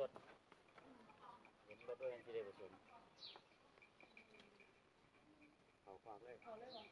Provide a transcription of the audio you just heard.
รถเห็นรถด้วยกันที่ได้ผสมเขาฝากเลยเขาเลยเหรอ